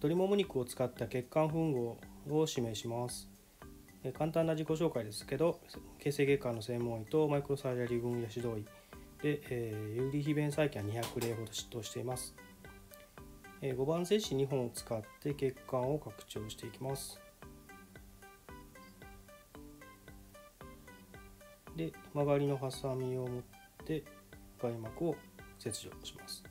鶏もも肉を使った血管吻合を指名します。簡単な自己紹介ですけど形成外科の専門医とマイクロサージャリー分野指導医で、えー、有利非弁細菌は200例ほど執刀しています、えー、5番接子2本を使って血管を拡張していきます。で曲がりのハサミを持って外膜を切除します。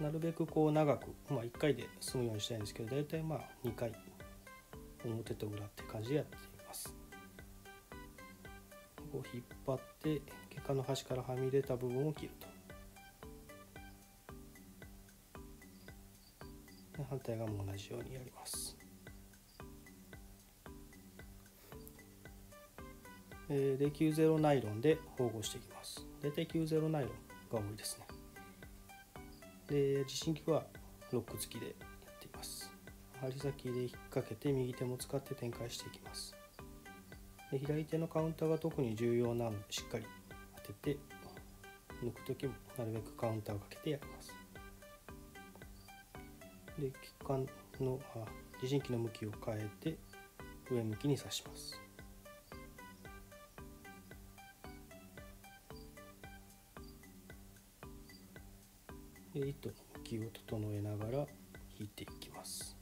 なるべくこう長く、まあ、1回で済むようにしたいんですけど大体まあ2回表と裏って感じでやっています。こう引っ張って血管の端からはみ出た部分を切ると。反対側も同じようにやります。で90ナイロンで縫合していきます。大体90ナイロン。が多いですね。で地震機はロック付きでやっています。針先で引っ掛けて右手も使って展開していきます。で左手のカウンターが特に重要なのでしっかり当てて抜く時もなるべくカウンターをかけてやります。で血管のあ地震機の向きを変えて上向きに刺します。糸の向きを整えながら引いていきます。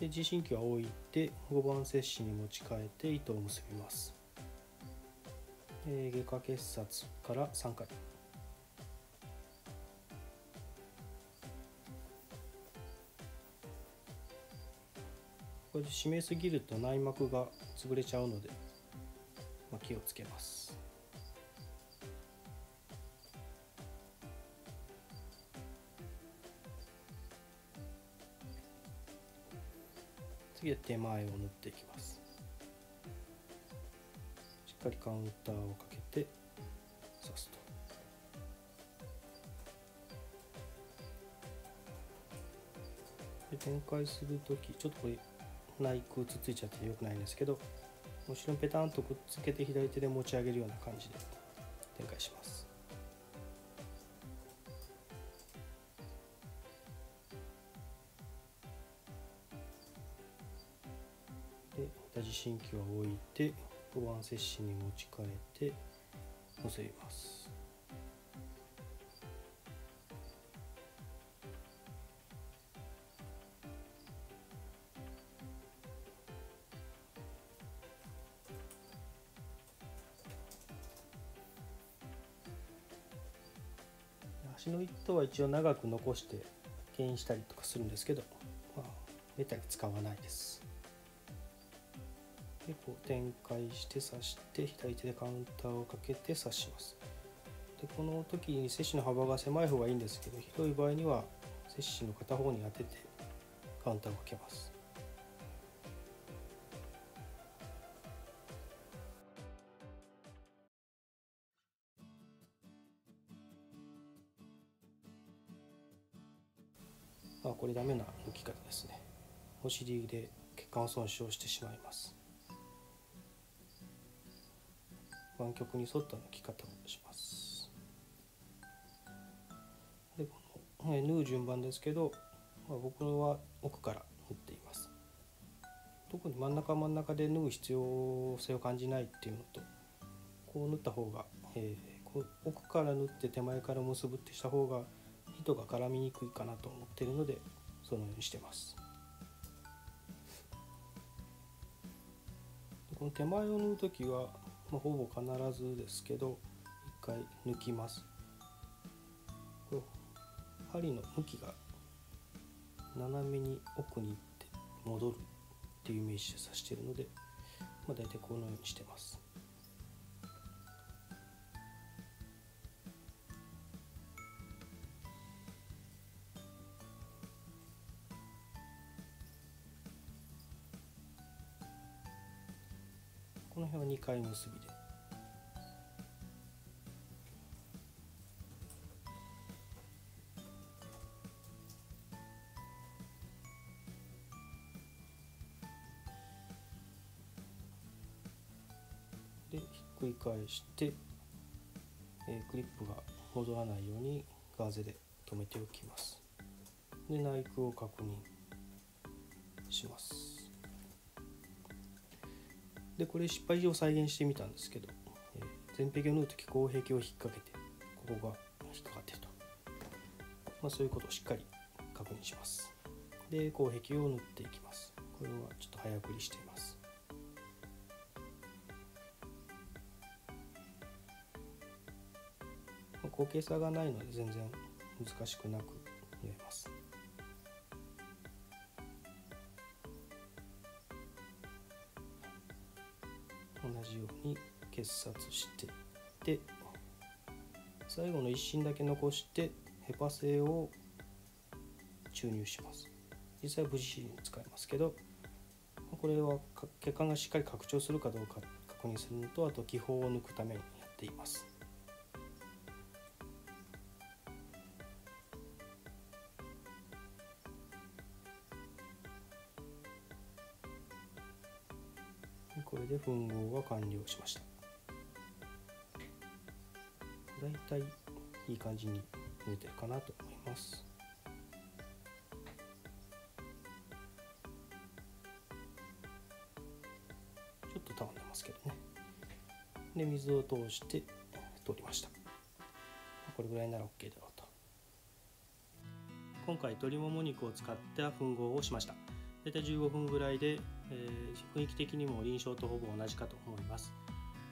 で地震機は置いて5番接子に持ち替えて糸を結びます、えー、外科結紮から3回。これで締めすぎると内膜が潰れちゃうので、まあ、気をつけます。次は手前を縫っていきます。しっかりカウンターをかけて刺すと。で展開する時ちょっとこれ内空つついちゃってよくないんですけど後ろにペタンとくっつけて左手で持ち上げるような感じで展開します。で地震機は置いて5番接子に持ち替えて乗せます。足の糸は一応長く残して牽引したりとかするんですけど、まあ、めったに使わないです。でこう展開して刺して左手でカウンターをかけて刺します。でこの時に接種の幅が狭い方がいいんですけど広い場合には接種の片方に当ててカウンターをかけます。あこれダメな抜き方ですね。お尻で血管損傷してしまいます。湾曲に沿った抜き方をします。でこの、縫う順番ですけど、まあ、僕は奥から縫っています。特に真ん中真ん中で縫う必要性を感じないっていうのとこう縫った方が、えー、こう奥から縫って手前から結ぶってした方が糸が絡みにくいかなと思ってるのでそのようにしてます。この手前を縫う時はまあ、ほぼ必ずですけど一回抜きます。針の向きが斜めに奥に行って戻るっていうイメージで刺してるので、まあ、大体このようにしてます。の辺は2回結びで。でひっくり返してえー、クリップが戻らないようにガーゼで留めておきます。で内腔を確認します。でこれ失敗を再現してみたんですけど、えー、前壁を縫う時後壁を引っ掛けてここが引っかかってると、まあ、そういうことをしっかり確認します。で後壁を縫っていきます。これはちょっと早送りしています。後傾差がないので全然難しくなく縫えます。じように結殺してで最後の一芯だけ残してヘパ製を注入します。実際は無事に使いますけどこれは血管がしっかり拡張するかどうか確認するのとあと気泡を抜くためにやっています。れで吻合が完了しました。だいたいいい感じに縫えてるかなと思います。ちょっとたわんでますけどね。で水を通して取りました。これぐらいなら OK だろうと。今回鶏もも肉を使った吻合をしました。大体15分ぐらいで、えー、雰囲気的にも臨床とほぼ同じかと思います。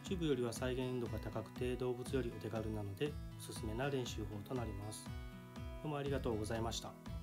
チューブよりは再現度が高くて動物よりお手軽なのでおすすめな練習法となります。どうもありがとうございました。